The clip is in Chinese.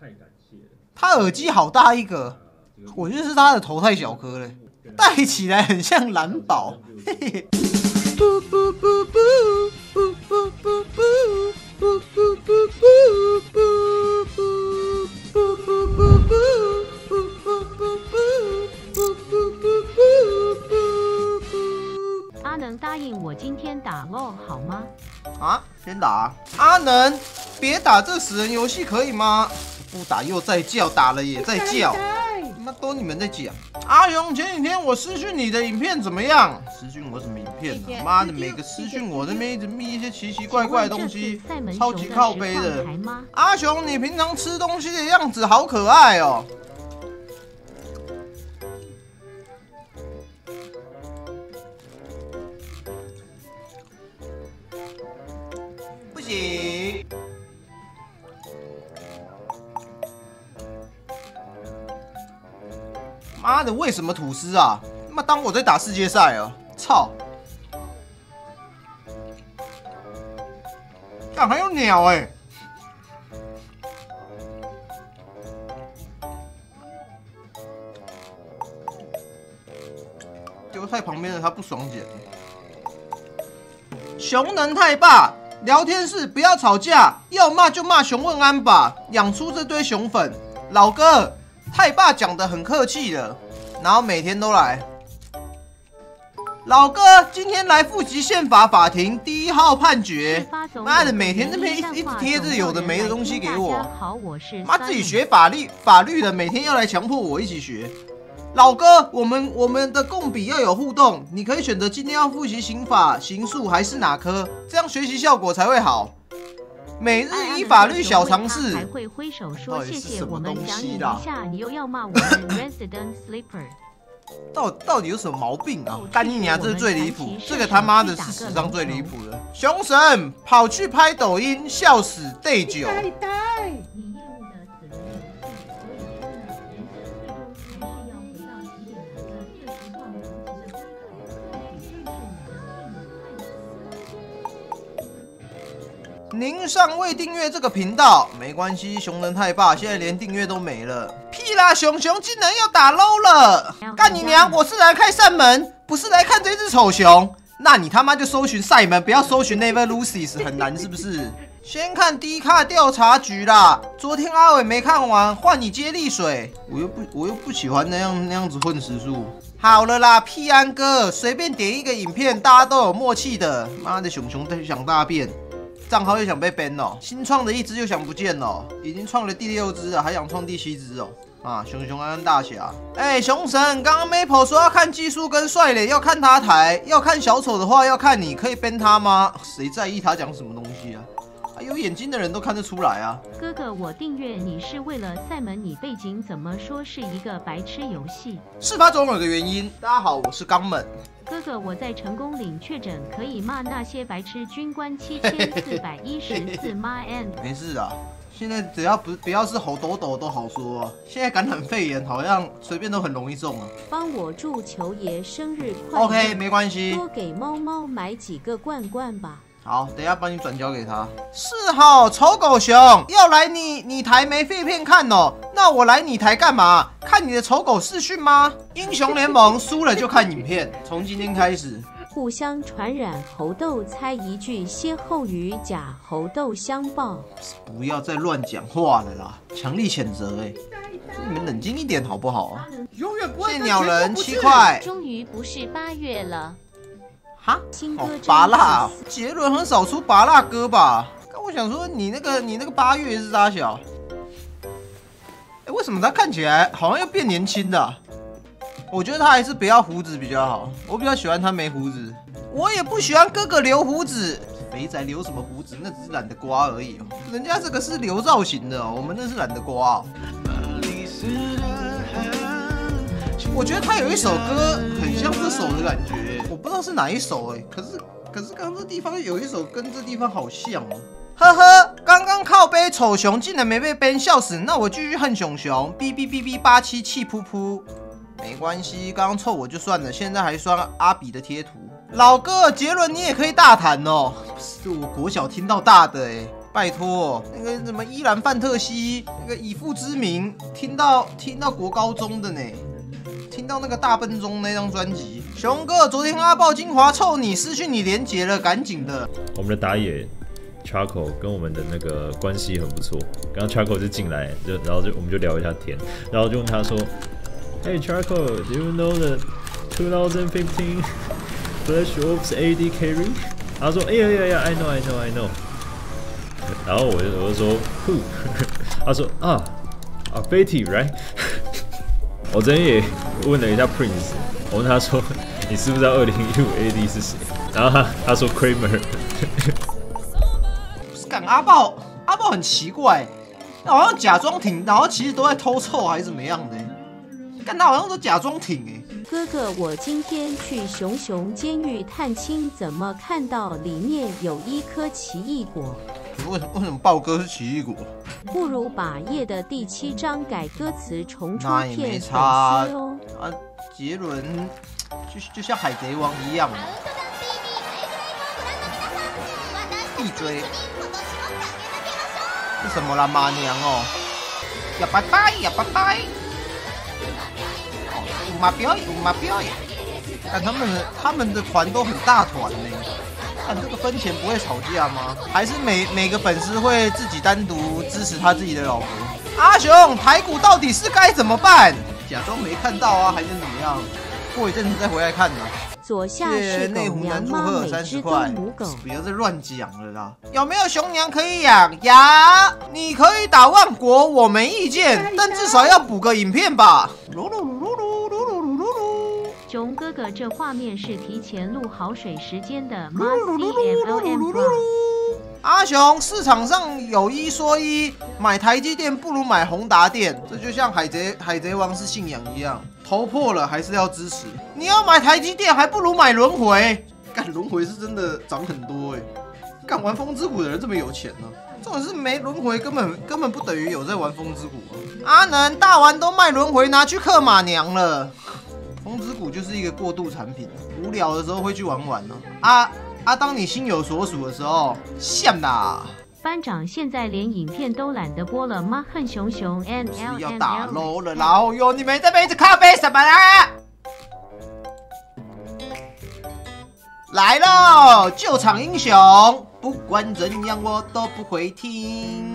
太感谢了。他耳机好大一个，我觉得是他的头太小颗了，戴起来很像蓝宝。嘿嘿。阿能答应我今天打 LO 好吗？啊，先打阿能，别打这死人游戏可以吗？不打又在叫，打了也在叫，他妈都你们在讲。阿勇，前几天我私讯你的影片怎么样？私讯我什么影片啊？妈的，每个私讯我那边一直密一些奇奇怪怪的东西，超级靠背的。阿雄，你平常吃东西的样子好可爱哦。不妈的，为什么吐司啊？他妈当我在打世界赛啊！操！干还有鸟哎！丢太旁边了，他不爽捡。熊能太霸，聊天室不要吵架，要骂就骂熊问安吧，养出这堆熊粉，老哥。太爸讲的很客气了，然后每天都来。老哥，今天来复习宪法法庭第一号判决。妈的，每天这边一一直贴着有的没的东西给我。妈自己学法律法律的，每天要来强迫我一起学。老哥，我们我们的共笔要有互动，你可以选择今天要复习刑法、刑诉还是哪科，这样学习效果才会好。每日一法律小常识，还会挥手说谢谢我们讲你一下，你又要骂我们 resident sleeper。到 到底有什么毛病啊？干你娘，这是最离谱，这个他妈的是史上最离谱的。熊神跑去拍抖音，笑死 day 九。您尚未订阅这个频道，没关系。熊人太霸，现在连订阅都没了。屁啦，熊熊竟然要打 low 了！干你娘！我是来开扇门，不是来看这只丑熊。那你他妈就搜寻赛门，不要搜寻 Never Lucy's，很难是不是？先看低卡调查局啦。昨天阿伟没看完，换你接力水。我又不，我又不喜欢那样那样子混时速。好了啦，屁安哥，随便点一个影片，大家都有默契的。妈的，熊熊在想大便。账号又想被 ban 了，新创的一只又想不见了，已经创了第六只了，还想创第七只哦！啊，熊熊安安大侠，哎，熊神，刚刚 Maple 说要看技术跟帅脸，要看他台，要看小丑的话要看你，可以 ban 他吗？谁在意他讲什么东西啊？有眼睛的人都看得出来啊！哥哥，我订阅你是为了塞门，你背景怎么说是一个白痴游戏？事发总有个原因。大家好，我是肛门。哥哥，我在成功岭确诊，可以骂那些白痴军官七千四百一十四。My end。没事啊，现在只要不不要是猴抖抖都好说。现在感染肺炎好像随便都很容易中啊。帮我祝球爷生日快乐。OK，没关系。多给猫猫买几个罐罐吧。好，等下帮你转交给他。是哈，丑狗熊要来你你台没废片看哦，那我来你台干嘛？看你的丑狗视讯吗？英雄联盟输了就看影片，从今天开始。互相传染猴痘，猜一句歇后语，假猴痘相报。不要再乱讲话了啦，强力谴责哎！你们冷静一点好不好啊？永远不会。谢鸟人七块。终于不是八月了。哈，哦，拔蜡，杰伦很少出拔蜡歌吧？但我想说，你那个你那个八月是啥小？哎，为什么他看起来好像要变年轻的？我觉得他还是不要胡子比较好。我比较喜欢他没胡子，我也不喜欢哥哥留胡子。肥仔留什么胡子？那只是懒得刮而已哦。人家这个是留造型的，我们那是懒得刮。我觉得他有一首歌很像这首的感觉，我不知道是哪一首哎。可是可是刚刚这地方有一首跟这地方好像哦。呵呵，刚刚靠背丑熊竟然没被 ban，笑死！那我继续恨熊熊。哔哔哔哔八七气噗噗，没关系，刚刚臭我就算了，现在还刷阿比的贴图。老哥，杰伦你也可以大谈哦。是我国小听到大的哎。拜托，那个什么伊兰范特西，那个以父之名，听到听到国高中的呢，到那个大笨钟那张专辑。熊哥，昨天阿豹精华臭你，失去你连结了，赶紧的。我们的打野 Charco 跟我们的那个关系很不错，刚刚 Charco 就进来，就然后就我们就聊一下天，然后就问他说，Hey Charco，do you know the 2015 Flash Ops AD carry？他说，哎呀呀呀，I know I know I know。然后我就我就说 Who？他说啊啊 Betty right？我真也问了一下 Prince，我问他说你知不知道二零一五 AD 是谁？然后他他说 Kramer。干阿豹，阿豹很奇怪，好像假装挺，然后其实都在偷臭还是怎么样的？干他好像都假装挺哎。哥哥，我今天去熊熊监狱探亲，怎么看到里面有一颗奇异果？为什么为什么豹哥是奇异果？不如把夜的第七章改歌词重出那也没骗粉丝差哦。啊，杰伦就就像海贼王一样嘛。闭嘴！是什么啦，妈娘哦？呀拜拜呀拜拜！哦，有马表演，有马表演。但他们的他们的团都很大团呢。看这个分钱不会吵架吗？还是每每个粉丝会自己单独支持他自己的老婆？阿雄，排骨到底是该怎么办？假装没看到啊，还是怎么样？过一阵子再回来看呢。左下谢是狗内湖南娘吗？祝贺三十块母狗。，不要再乱讲了啦！有没有熊娘可以养？呀，你可以打万国，我没意见，但至少要补个影片吧。熊哥哥，这画面是提前录好水时间的吗噜噜噜噜噜噜噜？CMLM Pro。阿雄，市场上有一说一，买台积电不如买宏达电，这就像海贼海贼王是信仰一样，头破了还是要支持。你要买台积电，还不如买轮回。干轮回是真的涨很多哎、干玩风之谷的人这么有钱呢、这种是没轮回，根本根本不等于有在玩风之谷啊。阿能大玩都卖轮回，拿去克马娘了。风之谷就是一个过渡产品，无聊的时候会去玩玩呢、啊。啊，当你心有所属的时候，像啦，班长现在连影片都懒得播了吗？恨熊熊 N 是 L 要打 L。喽了，然后哟，你们这杯子咖啡什么啦？来喽，救场英雄，不管怎样我都不会停。